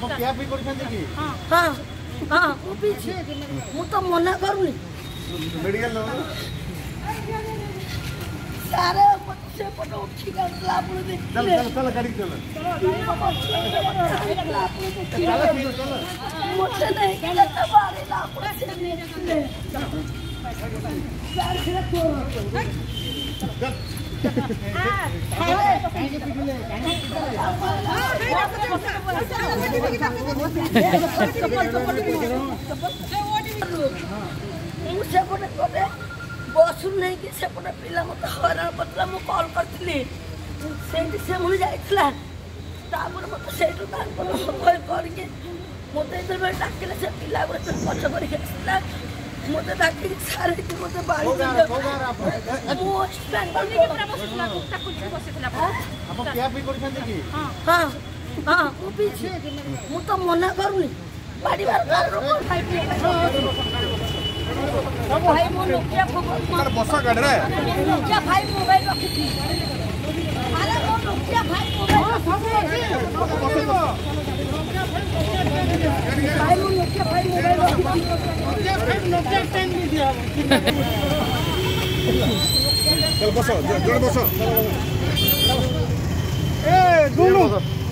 ହଁ ହଁ ମୁଁ ପିଇଛି ମୁଁ ତ ମନା କରୁନି ସାରେ ସେପଟ ଉଠି ଗାଡ଼ିଲା ଆପଣ ଦେଖିଲେ ମୋତେ ନେଇ କେତେ ମାରିଲା ଆପଣ ସେ ଦେଖିଲେ ତୋର ମୁଁ ସେପଟେ ଗୋଟେ ବସ୍ରୁ ନେଇକି ସେପଟେ ପିଲା ମୋତେ ହଇରାଣ କରିଥିଲା ମୁଁ କଲ୍ କରିଥିଲି ସେଇଠି ସେ ଯାଇଥିଲା ତାପରେ ମୋତେ ସେଇଠୁ ତାଙ୍କର ସମୟ କରିକି ମୋତେ ଯେତେବେଳେ ଡାକିଲେ ସେ ପିଲା ଗୋଟେ ପଛ କରିକି ଆସିଲା ମୋତେ ଡାକିକି ସାରିକି ମୋତେ ବାଡ଼ି ମୁଁ ହଁ ହଁ ମୁଁ ପିଇଛି ମୁଁ ତ ମନା କରୁନି ବାଡ଼ିବାର କାରଣରୁ କ'ଣ ଖାଇବି ଭାଇ ମୁଁ ନୋକିଆ ବସା ଗାଡ଼ିରେ ନୋକିଆ ଭାଇ ମୋବାଇଲ ରଖିଛି ଆରେ ମୋ ନୋକିଆ ଭାଇ ଭାଇ ମୁଁ ନୋକିଆ ଭାଇ ମୋବାଇଲ ରଖିଛି ନୋକିଆ ଟାଇମ୍ ବି ଦିଆହେବ चल बसो जोड़े बसो ए गुंडू